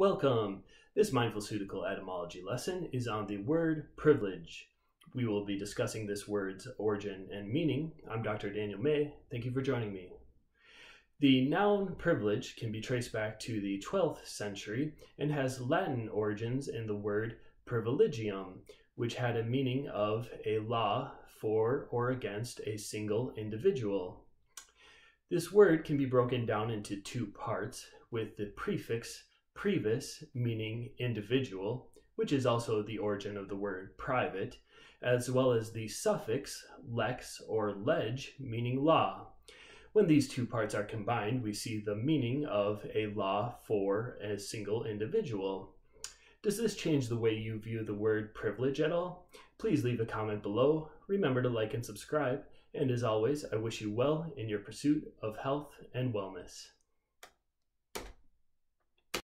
Welcome! This Mindfulceutical etymology lesson is on the word privilege. We will be discussing this word's origin and meaning. I'm Dr. Daniel May. Thank you for joining me. The noun privilege can be traced back to the 12th century and has Latin origins in the word privilegium, which had a meaning of a law for or against a single individual. This word can be broken down into two parts, with the prefix privus, meaning individual, which is also the origin of the word private, as well as the suffix lex or ledge, meaning law. When these two parts are combined, we see the meaning of a law for a single individual. Does this change the way you view the word privilege at all? Please leave a comment below. Remember to like and subscribe. And as always, I wish you well in your pursuit of health and wellness.